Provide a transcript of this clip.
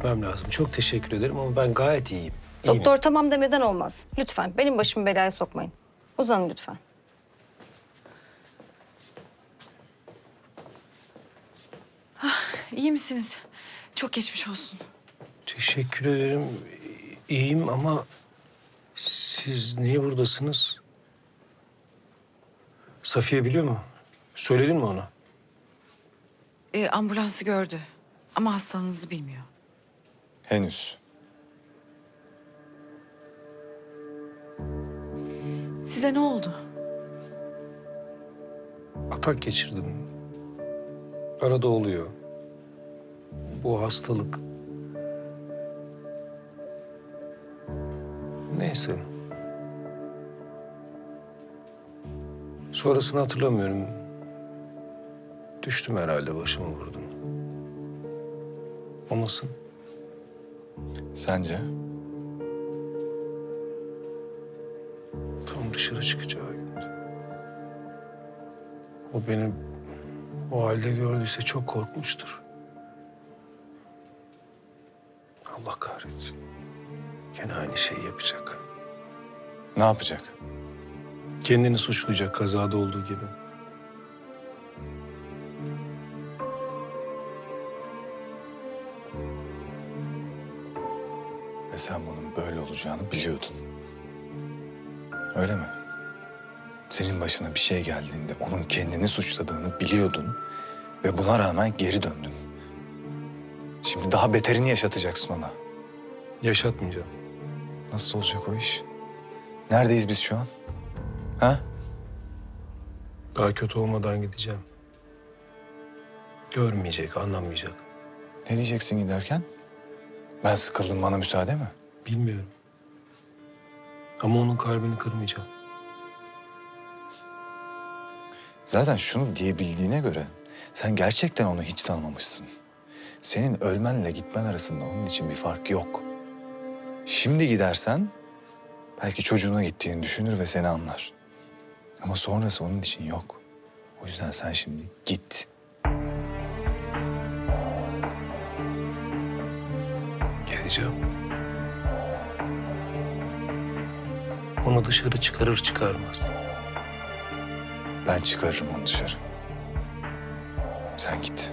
gitmem lazım. Çok teşekkür ederim ama ben gayet iyiyim. İyiyim. Doktor tamam demeden olmaz. Lütfen benim başımı belaya sokmayın. Uzanın lütfen. İyi misiniz? Çok geçmiş olsun. Teşekkür ederim. İyiyim ama siz niye buradasınız? Safiye biliyor mu? Söyledin mi ona? Ee, ambulansı gördü ama hastalığınızı bilmiyor. Henüz. Size ne oldu? Atak geçirdim. Arada oluyor. Bu hastalık. Neyse. Sonrasını hatırlamıyorum. Düştüm herhalde başımı vurdum. O nasıl? Sence? Tam dışarı çıkacağı gündü. O beni o halde gördüyse çok korkmuştur. Allah kahretsin. Gene aynı şeyi yapacak. Ne yapacak? Kendini suçlayacak kazada olduğu gibi. Ve sen bunun böyle olacağını biliyordun. Öyle mi? Senin başına bir şey geldiğinde onun kendini suçladığını biliyordun ve buna rağmen geri döndün. Şimdi daha beterini yaşatacaksın ona. Yaşatmayacağım. Nasıl olacak o iş? Neredeyiz biz şu an? Ha? Daha kötü olmadan gideceğim. Görmeyecek, anlamayacak. Ne diyeceksin giderken? Ben sıkıldım bana müsaade mi? Bilmiyorum. Ama onun kalbini kırmayacağım. Zaten şunu diyebildiğine göre sen gerçekten onu hiç tanımamışsın. Senin ölmenle gitmen arasında onun için bir fark yok. Şimdi gidersen belki çocuğuna gittiğini düşünür ve seni anlar. Ama sonrası onun için yok. O yüzden sen şimdi git. Geleceğim. Onu dışarı çıkarır çıkarmaz. Ben çıkarırım onu dışarı. Sen git.